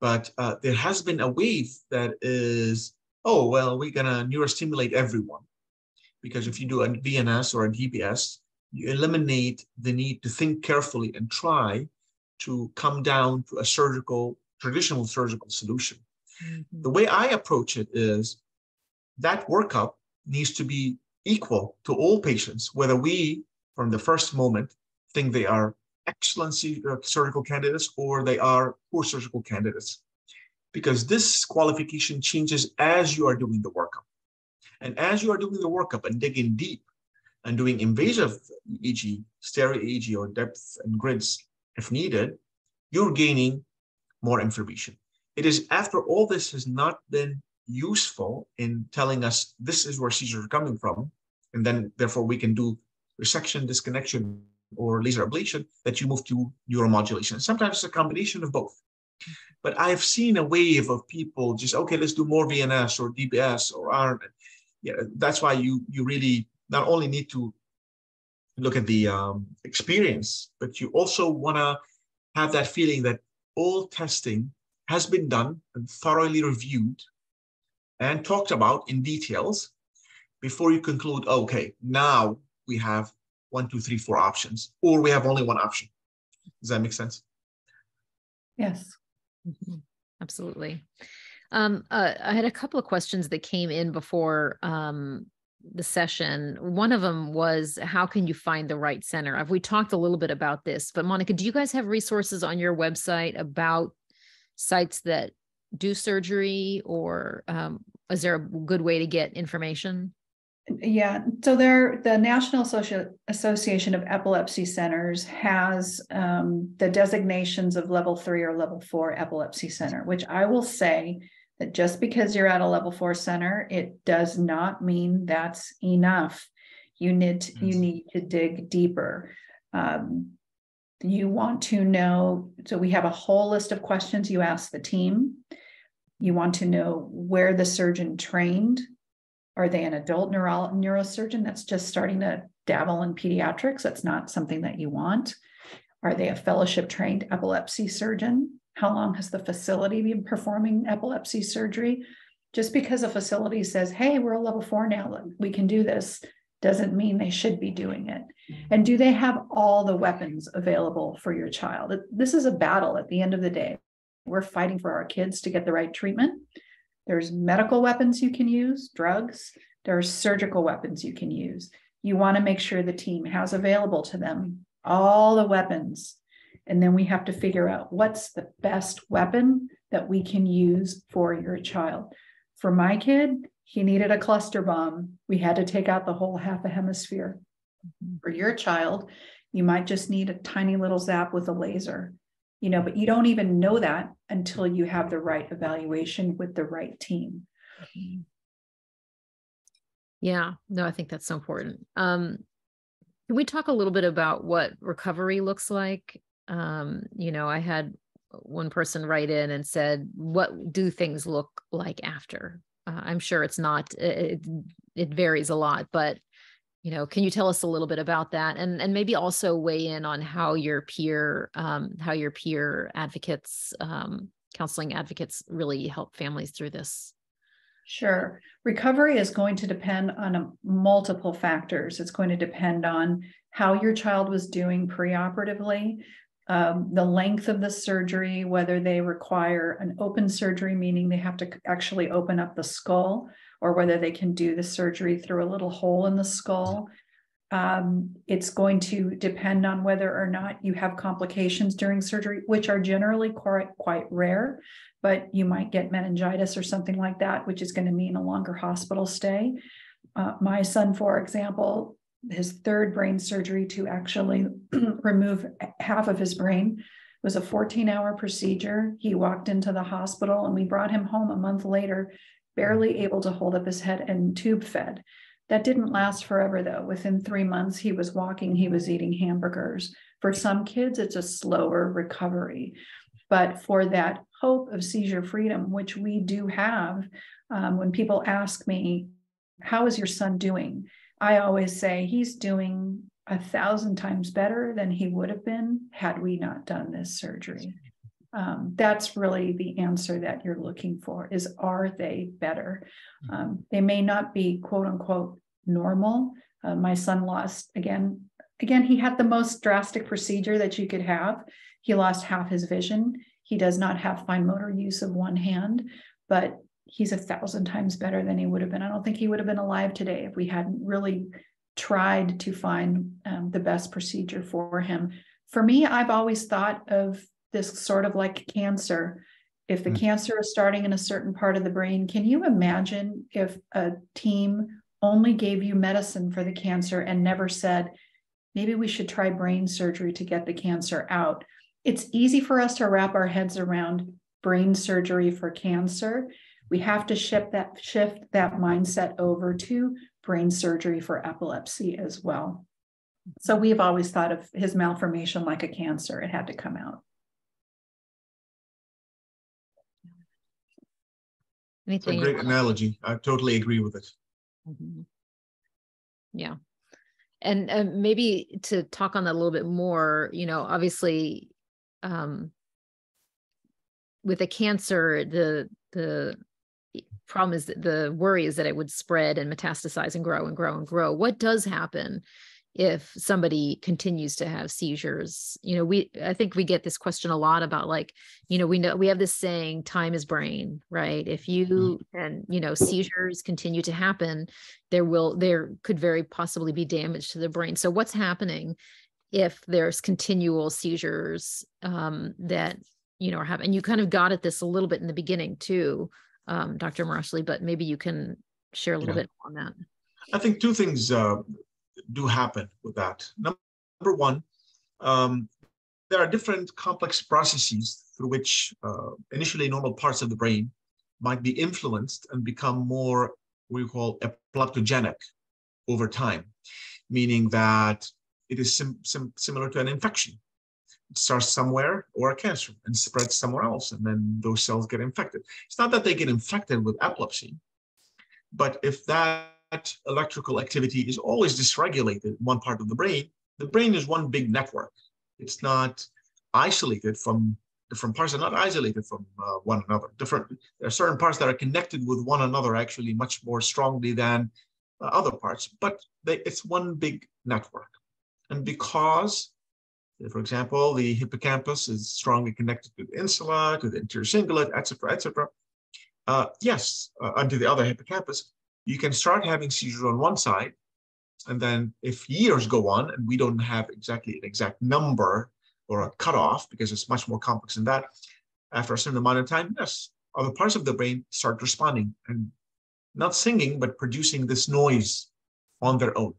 C: But uh, there has been a wave that is, oh, well, we're going to neurostimulate everyone. Because if you do a VNS or a DBS, you eliminate the need to think carefully and try to come down to a surgical, traditional surgical solution. Mm-hmm. The way I approach it is that workup needs to be equal to all patients, whether we, from the first moment, think they are excellent uh, surgical candidates or they are poor surgical candidates. Because this qualification changes as you are doing the workup. And as you are doing the workup and digging deep and doing invasive EEG, stereo EEG, or depth and grids if needed, you're gaining more information. It is after all this has not been useful in telling us this is where seizures are coming from, and then therefore we can do resection, disconnection, or laser ablation, that you move to neuromodulation. Sometimes it's a combination of both. But I've seen a wave of people just, okay, let's do more VNS or DBS or ARM. Yeah, that's why you you really not only need to look at the um, experience, but you also want to have that feeling that all testing has been done and thoroughly reviewed and talked about in details before you conclude, okay, now we have one, two, three, four options, or we have only one option. Does that make sense?
B: Yes.
A: Mm-hmm. Absolutely. Um, uh, I had a couple of questions that came in before um, the session. One of them was, how can you find the right center? Have we talked a little bit about this? But Monika, do you guys have resources on your website about sites that do surgery, or um, is there a good way to get information?
B: Yeah, so there, the National Associ- Association of Epilepsy Centers has um, the designations of level three or level four epilepsy center, which I will say that just because you're at a level four center, it does not mean that's enough. You need to, you need to dig deeper. Um, you want to know, so we have a whole list of questions you ask the team. You want to know where the surgeon trained are they an adult neuro- neurosurgeon that's just starting to dabble in pediatrics? That's not something that you want. Are they a fellowship trained epilepsy surgeon? How long has the facility been performing epilepsy surgery? Just because a facility says, hey, we're a level four now, we can do this, doesn't mean they should be doing it. And do they have all the weapons available for your child? This is a battle at the end of the day. We're fighting for our kids to get the right treatment. There's medical weapons you can use, drugs. There are surgical weapons you can use. You want to make sure the team has available to them all the weapons. And then we have to figure out what's the best weapon that we can use for your child. For my kid, he needed a cluster bomb. We had to take out the whole half a hemisphere. For your child, you might just need a tiny little zap with a laser. You know but you don't even know that until you have the right evaluation with the right team.
A: Yeah. No i think that's so important. Um can we talk a little bit about what recovery looks like um you know i had one person write in and said what do things look like after? Uh, i'm sure it's not it, it varies a lot but you know can you tell us a little bit about that? And and maybe also weigh in on how your peer um, how your peer advocates um, counseling advocates really help families through this?
B: Sure. Recovery is going to depend on a, multiple factors. It's going to depend on how your child was doing preoperatively um, the length of the surgery whether they require an open surgery meaning they have to actually open up the skull or whether they can do the surgery through a little hole in the skull. Um, it's going to depend on whether or not you have complications during surgery, which are generally quite, quite rare, but you might get meningitis or something like that, which is going to mean a longer hospital stay. Uh, my son, for example, his third brain surgery to actually <clears throat> remove half of his brain was a 14 hour procedure. He walked into the hospital and we brought him home a month later barely able to hold up his head and tube fed. That didn't last forever, though. Within three months, he was walking, he was eating hamburgers. For some kids, it's a slower recovery. But for that hope of seizure freedom, which we do have, um, when people ask me, How is your son doing? I always say he's doing a thousand times better than he would have been had we not done this surgery. Um, that's really the answer that you're looking for is are they better? Um, they may not be quote unquote normal. Uh, my son lost again. Again, he had the most drastic procedure that you could have. He lost half his vision. He does not have fine motor use of one hand, but he's a thousand times better than he would have been. I don't think he would have been alive today if we hadn't really tried to find um, the best procedure for him. For me, I've always thought of this sort of like cancer. If the mm. cancer is starting in a certain part of the brain, can you imagine if a team only gave you medicine for the cancer and never said, maybe we should try brain surgery to get the cancer out? It's easy for us to wrap our heads around brain surgery for cancer. We have to shift that shift that mindset over to brain surgery for epilepsy as well. So we've always thought of his malformation like a cancer. It had to come out.
C: Anything it's a great analogy. I totally agree with it. Mm-hmm.
A: Yeah. And uh, maybe to talk on that a little bit more, you know, obviously um, with a cancer, the the problem is that the worry is that it would spread and metastasize and grow and grow and grow. What does happen if somebody continues to have seizures you know we i think we get this question a lot about like you know we know we have this saying time is brain right if you mm-hmm. and you know seizures continue to happen there will there could very possibly be damage to the brain so what's happening if there's continual seizures um, that you know are happening and you kind of got at this a little bit in the beginning too um, dr Marshall, but maybe you can share a little yeah. bit on that
C: I think two things uh, do happen with that. Number one, um, there are different complex processes through which uh, initially normal parts of the brain might be influenced and become more what we call epileptogenic over time, meaning that it is sim- sim- similar to an infection. Starts somewhere or a cancer and spreads somewhere else, and then those cells get infected. It's not that they get infected with epilepsy, but if that electrical activity is always dysregulated in one part of the brain, the brain is one big network. It's not isolated from different parts are not isolated from uh, one another. Different there are certain parts that are connected with one another actually much more strongly than uh, other parts, but they, it's one big network. And because, for example, the hippocampus is strongly connected to the insula, to the anterior cingulate, etc., etc. Uh, yes, uh, the other hippocampus, you can start having seizures on one side. And then if years go on and we don't have exactly an exact number or a cutoff, because it's much more complex than that, after a certain amount of time, yes, other parts of the brain start responding and not singing, but producing this noise on their own.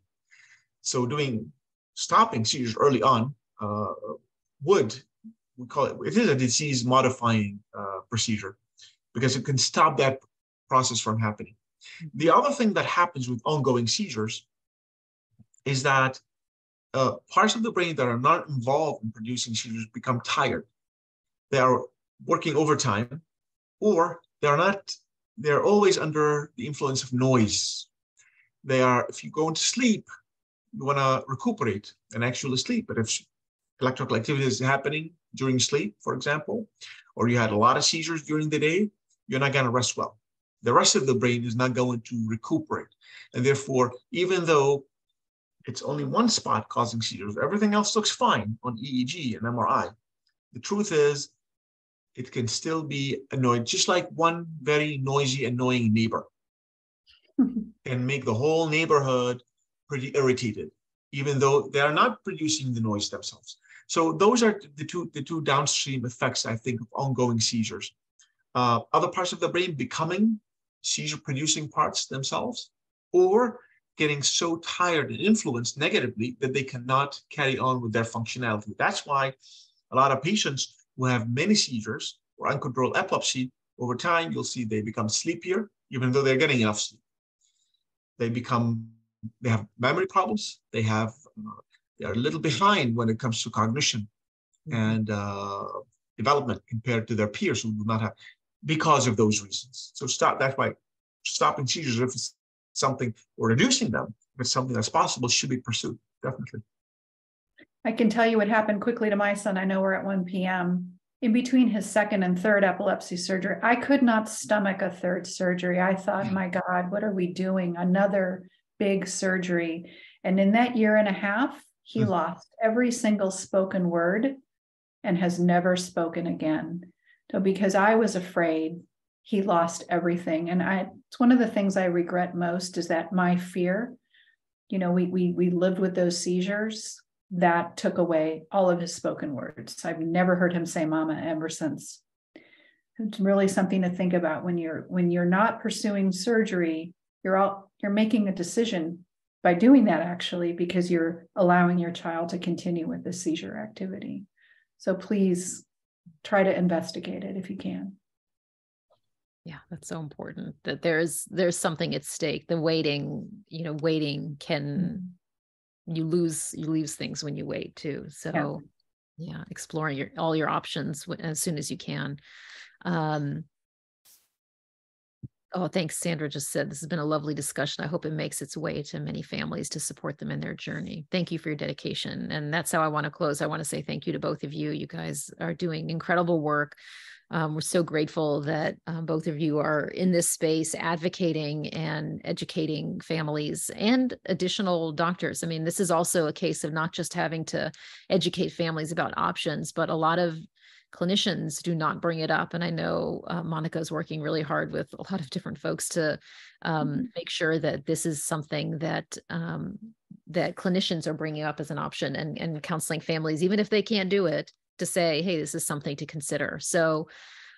C: So doing stopping seizures early on uh, would, we call it, it is a disease modifying uh, procedure because it can stop that process from happening. The other thing that happens with ongoing seizures is that uh, parts of the brain that are not involved in producing seizures become tired. They are working overtime, or they're not, they're always under the influence of noise. They are, if you go into sleep, you want to recuperate and actually sleep. But if electrical activity is happening during sleep, for example, or you had a lot of seizures during the day, you're not going to rest well the rest of the brain is not going to recuperate. And therefore, even though it's only one spot causing seizures, everything else looks fine on EEG and MRI. The truth is, it can still be annoying, just like one very noisy, annoying neighbor <laughs> can make the whole neighborhood pretty irritated, even though they are not producing the noise themselves. So those are the two the two downstream effects, I think, of ongoing seizures. Uh, other parts of the brain becoming seizure producing parts themselves or getting so tired and influenced negatively that they cannot carry on with their functionality. That's why a lot of patients who have many seizures or uncontrolled epilepsy, over time, you'll see they become sleepier, even though they're getting enough sleep. They become, they have memory problems. They have, uh, they are a little behind when it comes to cognition mm-hmm. and uh, development compared to their peers who do not have because of those reasons. So stop. That's why stopping seizures, if it's something or reducing them, if it's something that's possible, should be pursued definitely.
B: I can tell you what happened quickly to my son. I know we're at 1 p.m. in between his second and third epilepsy surgery, I could not stomach a third surgery. I thought, my God, what are we doing? Another big surgery. And in that year and a half, he mm. lost every single spoken word and has never spoken again. So, because I was afraid, he lost everything. And I, it's one of the things I regret most is that my fear, you know, we, we, we lived with those seizures that took away all of his spoken words. I've never heard him say mama ever since. It's really something to think about when you're when you're not pursuing surgery, you're all you're making a decision by doing that actually because you're allowing your child to continue with the seizure activity. So please try to investigate it if you can.
A: Yeah, that's so important that there's there's something at stake. The waiting, you know, waiting can you lose you lose things when you wait too so yeah, yeah exploring your all your options as soon as you can um oh thanks sandra just said this has been a lovely discussion. I hope it makes its way to many families to support them in their journey. Thank you for your dedication and that's how i want to close. I want to say thank you to both of you. You guys are doing incredible work. Um, we're so grateful that um, both of you are in this space advocating and educating families and additional doctors. I mean, this is also a case of not just having to educate families about options, but a lot of clinicians do not bring it up. And I know uh, Monika is working really hard with a lot of different folks to um, mm-hmm. make sure that this is something that um, that clinicians are bringing up as an option and, and counseling families, even if they can't do it, to say, hey, this is something to consider. So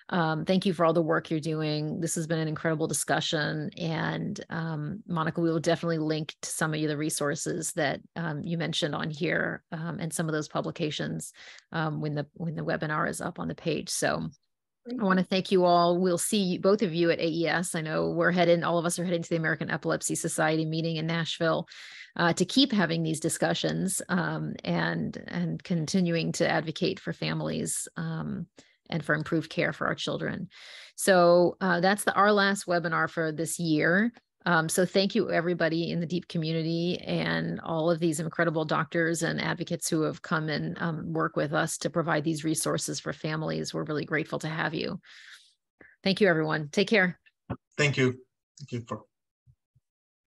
A: um, thank you for all the work you're doing. This has been an incredible discussion. And um, Monika, we will definitely link to some of the resources that um, you mentioned on here um, and some of those publications um, when the when the webinar is up on the page. So I want to thank you all. We'll see both of you at AES. I know we're heading, all of us are heading to the American Epilepsy Society meeting in Nashville uh, to keep having these discussions um, and and continuing to advocate for families um, and for improved care for our children. So uh, that's the our last webinar for this year. Um, so thank you everybody in the DEE-P community and all of these incredible doctors and advocates who have come and um, work with us to provide these resources for families. We're really grateful to have you. Thank you, everyone. Take care.
C: Thank you. Thank you for